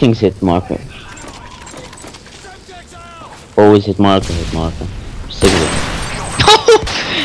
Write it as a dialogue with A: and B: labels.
A: Everything's hit marker. Always hit marker, hit marker. Sick of it.